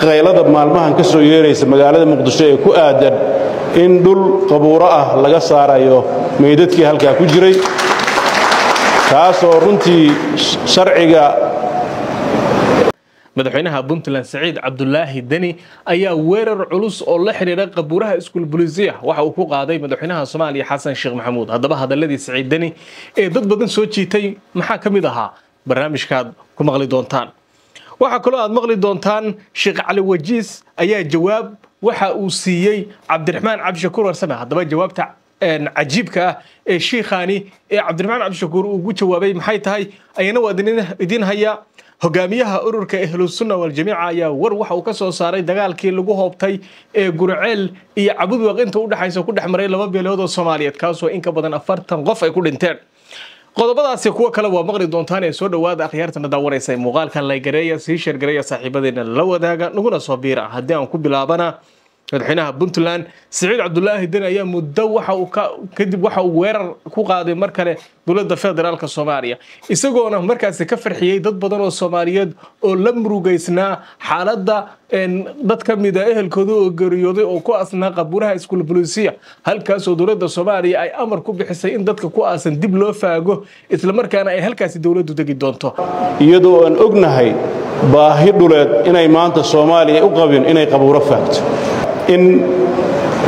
qaylada maalmahan ka soo yeeraysa magaalada muqdisho ee ku aadan in dhul qabuuro ah laga saarayo meydadkii halkaa ku jiray taasoo runtii sharciga madaxweynaha puntland saciid cabdulaahi deni ayaa weerar culus oo la xidhiidha qabuuraha iskuul bulisiya waxa uu ku qaaday madaxweynaha soomaaliya xasan sheekh maxamuud. Haddaba hadaladii saciid deni ee dad badan soo jiitay maxaa ka mid ahaa? Barnaamijkaad ku maqli doontaan waxaa kaloo aad maqli doontaan sheekh cali wajiis. Ayaa jawaab waxa uu siiyey cabdiraxmaan cabdishakuur warsame haddaba jawaabta cajiibka ah ee shiikhaani ee cabdiraxmaan cabdishakuur uu ugu jawaabay. Maxay tahay? Ayana waa idiin hayaa hogaamiyaha ururka ahlusunna waljamiica ayaa war waxa uu ka soo saaray dagaalkii lagu hoobtay ee gurceel iyo cabudwaq inta udhexaysa ku dhex maray laba beelood oo soomaaliyeed kaasoo in ka badan afartan qof ay ku dhinteen qodobadaasi kuwo kale waa maqli doontaan ee soo dhowaada akhyaartana daawanaysa muuqaalkan laygareeya sii sheergareeya saaxiibadeena la wadaaga naguna soo biira. Haddii aan ku bilaabana madaxweynaha puntland siciid cabdulaahi den ayaa muddo waxa kadib waxa uu weerar ku qaaday mar kale dowladda federaalka soomaaliya. Isagoona markaasi ka farxiyey dad badan oo soomaaliyeed oo la murugaysnaa xaaladda dad ka mida ehelkooda oo geeriyooday oo ku asnaa qabuuraha iskuul bulisiya halkaasoo dowladda soomaaliya ay amar ku bixisay in dadka ku aasan dib loo faago islamarkaana ay halkaasi dowladdu degi doonto. Iyadoo aan ognahay baahi dhuleed inay maanta soomaaliya u qabin inay qabuuro faagto in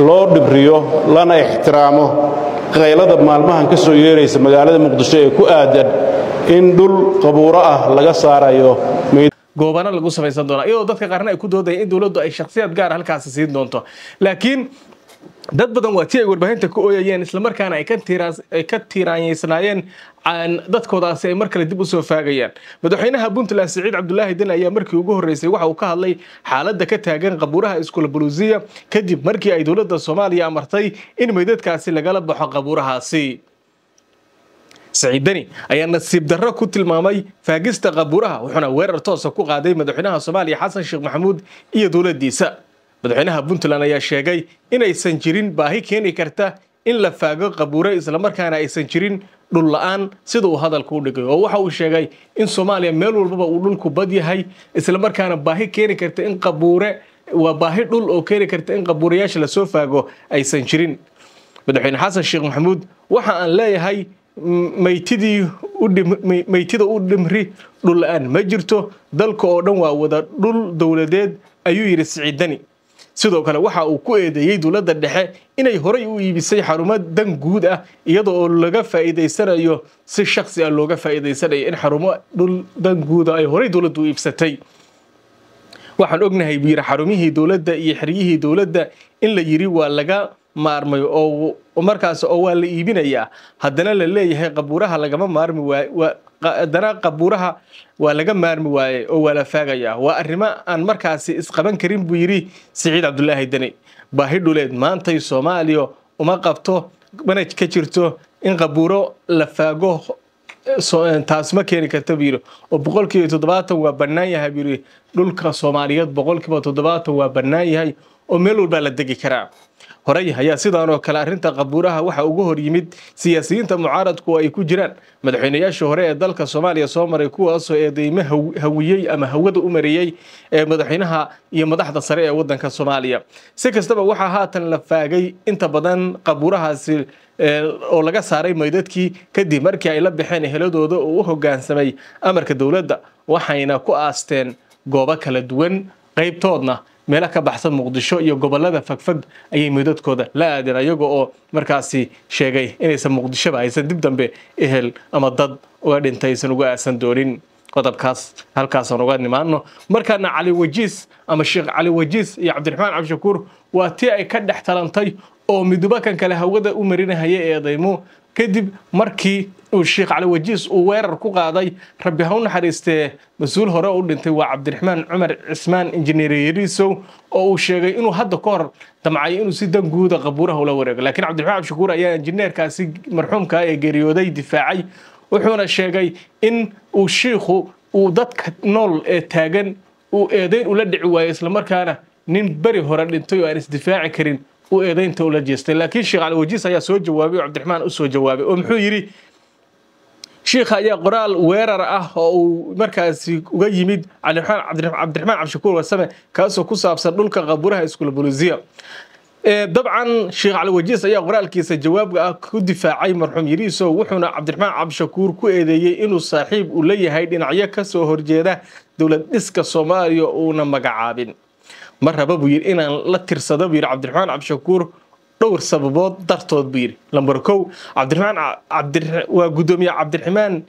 loo dhibriyo lana ixtiraamo qaylada maalmahan ka soo yeeraysa magaalada muqdisho ee ku aadan in dhul qabuuro ah laga saarayo goobana lagu samaysan doona iyadoo dadka qaarna ay ku doodaya in dowladdu ay shakhsiyaad gaar halkaasi siin doonto. Laakiin dad badan waa tii ay warbaahinta ka ooyayeen islamarkaana ay ka tiiraanyeysnaayeen dadkoodaasi ay mar kale dib u soo faagayaan. Madaxweynaha puntland siciid cabdulaahi den ayaa markii ugu horreysay waxa uu ka hadlay xaaladda ka taagan qabuuraha iskuul bulusiya kadib markii ay dowladda soomaaliya amartay in meydadkaasi lagala baxo qabuurahaasi. Saciid deni ayaa nasiib darro ku tilmaamay faagista qabuuraha wuxuuna weerar toosa ku qaaday madaxweynaha soomaaliya xasan sheekh maxamuud iyo dowladdiisa madaxweynaha puntland ayaa sheegay inaysan jirin baahi keeni karta in la faago qabuure islamarkaana aysan jirin dhul la'aan sida uu hadalka u dhigay. Oo waxa uu sheegay in soomaaliya meel walbaba uu dhulku bad yahay islamarkaana baahi keeni karta in qabuure waa baahi dhul oo keeni karta in qabuurayaasha la soo faago aysan jirin. Madaxweyne xasan sheekh maxamuud waxa aan leeyahay maytidii maytida u dhimri dhul la'aan ma jirto dalka oo dhan waa wada dhul dowladeed ayuu yidhi siciid deni sidoo kale waxa uu ku eedeeyey dowladda dhexe inay horay u iibisay xarumo dan guud ah iyada oo laga faa'iidaysanayo si shaksi ah looga faa'iidaysanayo in xarumo dhul dan guuda ay horay dowladdu u iibsatay. Waxaan ognahay buu yidhi xarumihii dowladda iyo xeryihii dowladda in la yidhi waa laga maarmay oo markaas oo waa la iibinayaa. Haddana la leeyahay qabuuraha lagama maarmi waaye haddana qabuuraha waa laga maarmi waaye oo waa la faagayaa. Waa arrimo aan markaasi isqaban karin buu yidhi siciid cabdulaahi deni baahi dhuleed maantay soomaaliya uma qabto mana ka jirto in qabuuro la faago taas ma keeni karta buu yidhi. Oo boqolkiiba toddobaatan waa bannaan yahay buu yidhi. Dhulka soomaaliyeed boqolkiiba toddobaatan waa bannaan yahay oo meel walbaa la degi karaa horey ayaa sidaan oo kale arrinta qabuuraha waxa uga hor yimid siyaasiyiinta mucaaradku oo ay ku jiraan. Madaxweynayaashii hore ee dalka soomaaliya soo maray kuwaasoo eedeymo hawiyey ama hawada u mariyey ee madaxweynaha iyo madaxda sare ee waddanka soomaaliya. Si kastaba waxaa haatan la faagay inta badan qabuurahaasi oo laga saaray maydadkii kadib markii ay la baxeen eheladooda oo u hoggaansamay amarka dowladda waxayna ku aasteen goobo kala duwan qaybtoodna meelo ka baxsan muqdisho iyo gobollada fagfag ayay meydadkooda la aadeen ayaga oo markaasi sheegay inaysan muqdishoba aysan dib dambe ehel ama dad uga dhintay aysan uga aasan doonin. Qodobkaas halkaasaan uga nimaano markaana cali wajiis ama sheekh cali wajiis iyo cabdiraxmaan cabdishakuur waa tii ay ka dhex talantay oo miduba kan kale hawada u marinahaya eedaymo kadib markii uu sheekh cali wajiis uu weerar ku qaaday rabbi ha u naxariistee mas'uul hore u dhintay waa cabdiraxmaan cumar cismaan injineer yariisow oo uu sheegay inuu hadda ka hor damcay inuu si dan guuda qabuuraha ula wareego. Laakiin cabdiraxmaan cabdishakuur ayaa injineerkaasi marxuumka ee geeriyooday difaacay wuxuuna sheegay in uu shiikhu uu dadka nool ee taagan uu eedayn ula dhici waayo islamarkaana nin beri hore dhintay oo aan isdifaaci karin uu eedaynta ula jeestay. Laakiin sheekh cali wajiis ayaa soo jawaabay oo cabdiraxmaan u soo jawaabay oo muxuu yidhi shiikha ayaa qoraal weerar ah oo uu markaasi uga yimid cabdiraxmaan cabdishakuur wasame kaasoo ku saabsan dhulka qabuuraha iskula bolusiya dabcan sheekh cali wajiis ayaa qoraalkiisa jawaabka ah ku difaacay marxuum yariisow wuxuuna cabdiraxmaan cabdishakuur ku eedeeyey inuu saaxiib u leeyahay dhinacyo ka soo horjeeda dowlad dhiska soomaaliya uuna magacaabin ma raba buu yidhi inaan la tirsado buu yidhi cabdiraxmaan cabdishakuur dhowr sababood dartood buu yidhi. Lamber kow cabdiraxmaan waa guddoomiye cabdiraxmaan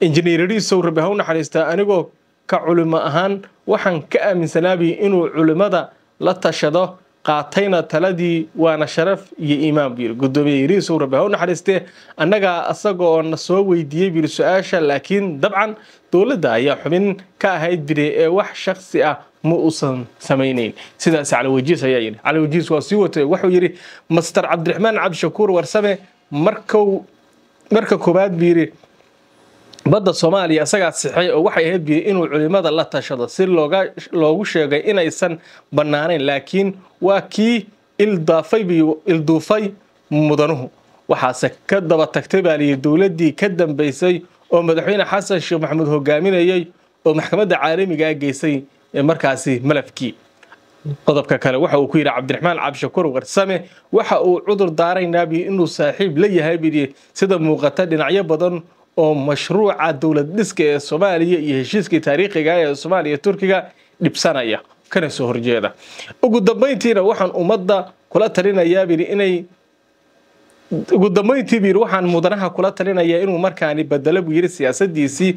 injineer yariisow rabbi ha u naxariistaa anigoo ka culimo ahaan waxaan ka aaminsanaabay inuu culimada la tashado qaatayna taladii waana sharaf iyo iimaan buu yidhi. Guddoomiye yariisow rabbi ha u naxariistee annagaa asagoo na soo weydiiyey buu yidhi su'aasha laakiin dabcan dowladda ayaa xubin ka ahayd bire ee wax shaksi ah ma uusan samaynayn. Sidaas caliwajiis ayaa yidhi. Caliwajiis waa sii watay. Wuxuu yidhi master cabdiraxmaan cabdishakuur warsame markau marka koowaad buu yidhi badda soomaaliya isagaa sixay oo waxay biyo inuu culimada la tashado si loogu sheegay inaysan bannaanayn laakiin waa kii ilduufay mudanuhu. Waxaase ka daba tagtay baa layidhi dowladdii ka dambaysay oo madaxweyne xasan sheekh maxamuud hogaaminayay oo maxkamadda caalamiga ah geysay markaasi malafkii. Qodobka kale waxa uu ku yidhi cabdiraxmaan cabdishakuur warsame waxa uu cudur daaraynaabiyii inuu saaxiib la yahay biyidhi sida muuqata dhinacyo badan oo mashruuca dowlad dhiska ee soomaaliya iyo heshiiskii taariikhiga ee soomaaliya turkiga dhibsanaya. Kana soo horjeeda. Ugu dambayntiina waxaan ummadda kula talinayaa biyidhi inay ugu dambayntii buu yidhi waxaan mudanaha kula talinayaa inuu markaani bedelo buu yidhi siyaasadiisii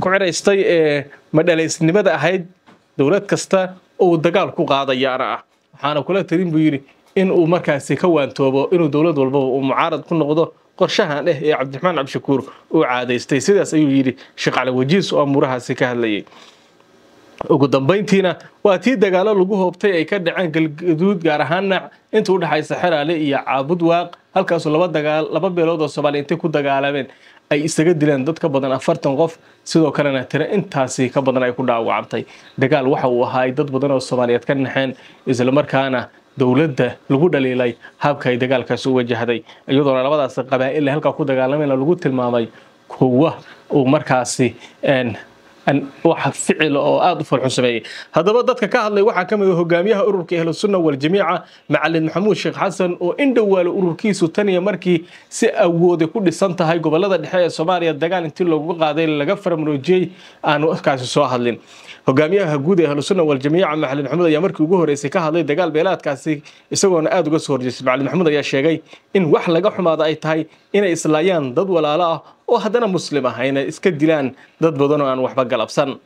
ku ciraystay ee madhalaysnimada ahayd dowlad kasta oo dagaal ku qaadayaana ah. Waxaana kula talin buu yidhi in uu markaasi ka waantoobo inuu dowlad walbaba uu mucaarad ku noqdo qorshahan eh ee cabdiraxmaan cabdishakuur uu caadaystay. Sidaas ayuu yidhi sheekh cali wajiis oo amuurahaasi ka hadlayay. Ugu dambayntiina waa tii dagaalo lagu hoobtay ay ka dhaceen galgaduud gaar ahaana inta u dhexaysa xeraale iyo caabud waaq dagaal laba beelood oo soomaaliya intay ku dagaalameen ay isaga dileen dad ka badan afartan qof. Sidoo kalena tiro intaasi ka badan ay ku dhaawacantay. Dagaal waxa uu ahaa ay dad badan oo soomaaliyeed ka naxeen islamarkaana dowladda lagu dhaliilay habka ay dagaalkaasi u wajahday iyadoona labadaas qabaa'il halkaa ku dagaalamayna lagu tilmaamay kuwa uu markaasi wax ficil oo aada u farxun sameeyey. Haddaba dadka ka hadlay waxaa ka mid a hogaamiyaha ururka ahlusunna waljamiica macalin maxamuud sheekh xasan oo in dhowaalo ururkiisu tan iyo markii si awooday ku dhisan tahay gobollada dhexe ee soomaaliya dagaal intii loogu qaaday laga farmaroojiyey aanu kaasi soo hadlin. Hogaamiyaha guud ee ahlusunna waljamiica macalin maxamuud ayaa markii ugu horreysay ka hadlay dagaal beelaadkaasi isagoona aada uga soo horjeystay macalin maxamuud ayaa sheegay in wax laga xumaada ay tahay inay islaayaan dad walaalo ah oo haddana muslim ah ayna iska dilaan dad badan oo aan waxba galabsan.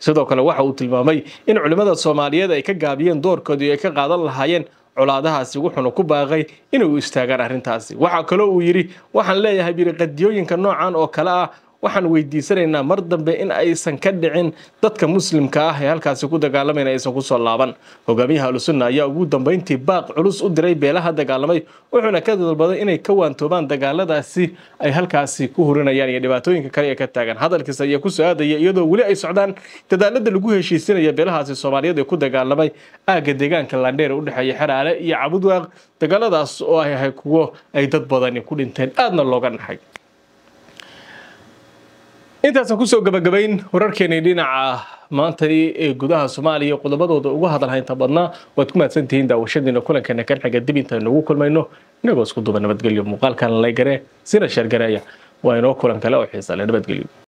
Sidoo kale waxa uu tilmaamay in culimmada soomaaliyeed ay ka gaabiyeen doorkoodii ay ka qaadan lahaayeen colaadahaasi wuxuuna ku baaqay inay u istaagaan arrintaasi. Waxaa kaloo uu yidhi waxaan leeyahay biri qadiyooyinka noocan oo kale ah waxaan weydiisanaynaa mar dambe in aysan ka dhicin dadka muslimka ah ee halkaasi ku dagaalamayna aysan ku soo laaban. Hogaamiyaha ahlusunna ayaa ugu dambayntii baaq culus u diray beelaha dagaalamay wuxuuna ka dalbaday inay ka waantoobaan dagaaladaasi ay halkaasi ku hurinayaan iyo dhibaatooyinka kale ee ka taagan. Hadalkiisa ayaa ku soo aadaya iyadoo weli ay socdaan dadaalada lagu heshiisinaya beelahaasi soomaaliyeed ee ku dagaalamay aagga deegaanka landheer u dhexeeya xeraale iyo cabudwaaq dagaaladaas oo ay ahay kuwo ay dad badani ku dhinteen. Aadna looga naxay intaasaan ku soo gabagabayn wararkeenii dhinaca maantay ee gudaha soomaaliya qodobadooda ugu hadalhaynta badnaa. Waad ku mahadsantihiin daawashadiina kulankeena kan xiga dib intaynu ugu kulmayno. Inagoo isku duba nabadgelyo muuqaalkan laygare sina sheergareeya waa inoo kulan kale oo xiisa leh nabadgelyo